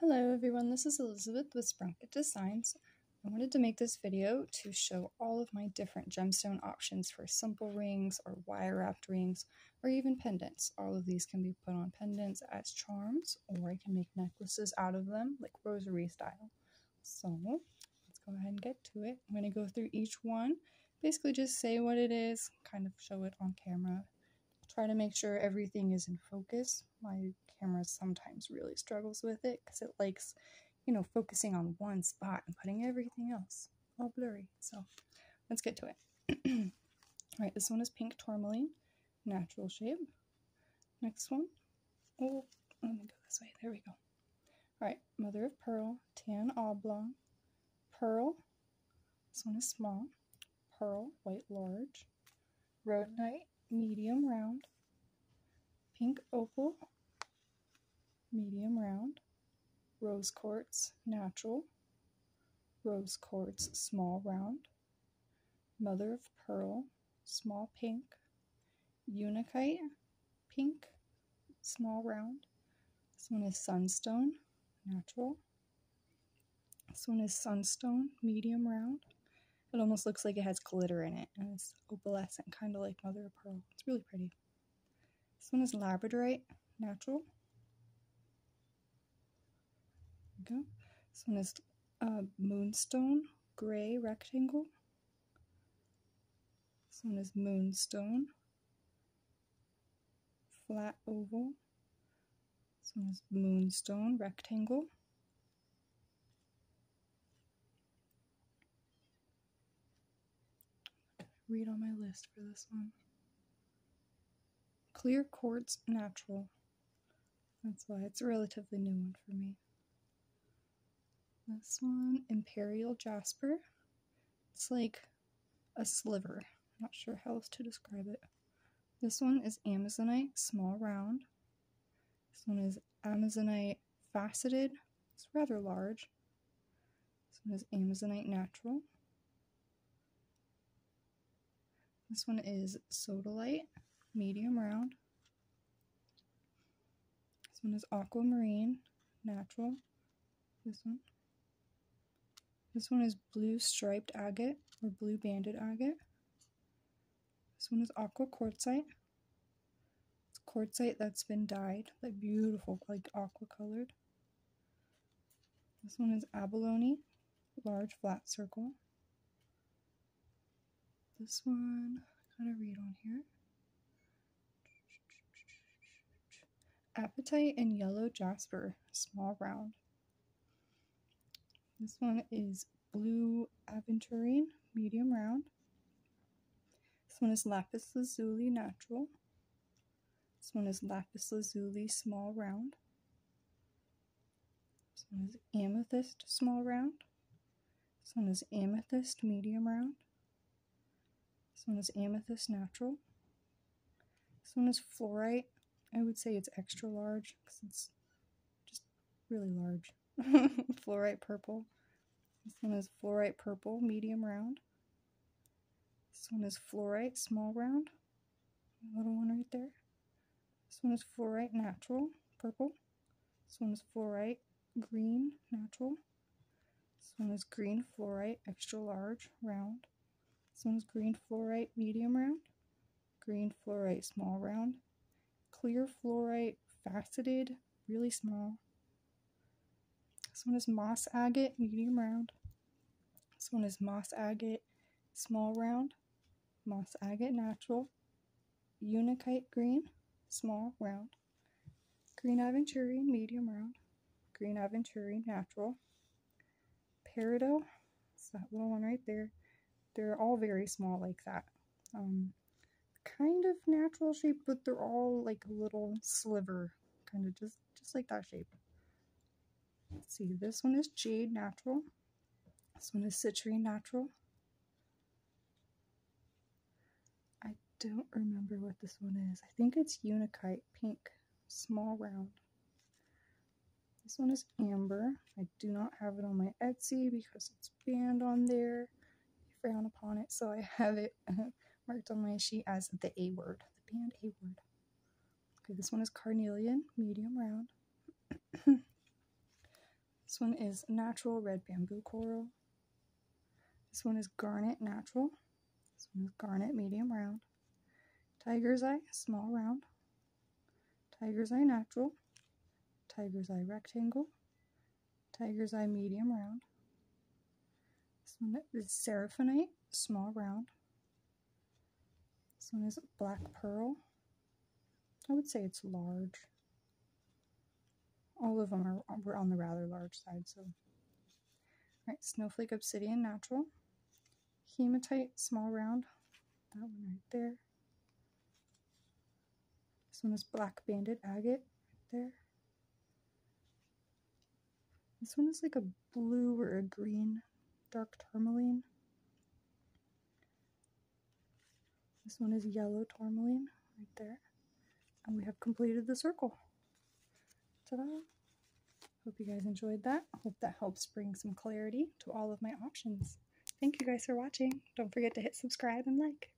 Hello everyone, this is Elizabeth with Sprunket Designs. I wanted to make this video to show all of my different gemstone options for simple rings or wire wrapped rings or even pendants. All of these can be put on pendants as charms or I can make necklaces out of them like rosary style. So let's go ahead and get to it. I'm going to go through each one, basically just say what it is, kind of show it on camera. Try to make sure everything is in focus. My camera sometimes really struggles with it because it likes, you know, focusing on one spot and putting everything else all blurry. So let's get to it. all right, this one is pink tourmaline, natural shape. Next one, oh, let me go this way. There we go. All right, mother of pearl, tan oblong, pearl. This one is small. Pearl, white large. Rhodonite, medium round. Pink opal, medium round, rose quartz natural, rose quartz small round, mother of pearl small pink, unakite pink small round. This one is sunstone natural. This one is sunstone medium round. It almost looks like it has glitter in it and it's opalescent, kind of like mother of pearl. It's really pretty. This one is labradorite natural. go. This one is uh, Moonstone Gray Rectangle. This one is Moonstone Flat Oval. This one is Moonstone Rectangle. Read on my list for this one. Clear Quartz Natural. That's why it's a relatively new one for me. This one, Imperial Jasper. It's like a sliver. Not sure how else to describe it. This one is Amazonite, small round. This one is Amazonite faceted. It's rather large. This one is Amazonite natural. This one is Sodalite, medium round. This one is Aquamarine, natural. This one. This one is blue striped agate or blue banded agate. This one is aqua quartzite. It's quartzite that's been dyed, like beautiful, like aqua colored. This one is abalone, large flat circle. This one, I gotta read on here. Apatite and yellow jasper, small round. This one is blue aventurine, medium round. This one is lapis lazuli natural. This one is lapis lazuli small round. This one is amethyst small round. This one is amethyst medium round. This one is amethyst natural. This one is fluorite. I would say it's extra large because it's just really large. fluorite purple. This one is fluorite purple, medium round. This one is fluorite, small round. Little one right there. This one is fluorite natural, purple. This one is fluorite green, natural. This one is green fluorite, extra large, round. This one is green fluorite, medium round. Green fluorite, small round. Clear fluorite, faceted, really small. This one is moss agate, medium round. This one is moss agate, small round. Moss agate natural. Unakite green, small round. Green aventurine, medium round. Green aventurine, natural. Peridot, it's that little one right there. They're all very small like that. Um, kind of natural shape, but they're all like a little sliver, kind of just just like that shape. Let's see, this one is Jade Natural. This one is Citrine Natural. I don't remember what this one is. I think it's Unakite Pink, small round. This one is Amber. I do not have it on my Etsy because it's banned on there. Frown upon it, so I have it marked on my sheet as the A word, the banned A word. Okay, this one is Carnelian, medium round. This one is natural red bamboo coral. This one is garnet natural. This one is garnet medium round. Tiger's eye small round. Tiger's eye natural. Tiger's eye rectangle. Tiger's eye medium round. This one is seraphinite small round. This one is black pearl. I would say it's large. All of them are were on the rather large side, so. Alright, snowflake obsidian natural. Hematite small round. That one right there. This one is black banded agate right there. This one is like a blue or a green dark tourmaline. This one is yellow tourmaline right there. And we have completed the circle. Ta-da! Hope you guys enjoyed that. Hope that helps bring some clarity to all of my options. Thank you guys for watching. Don't forget to hit subscribe and like.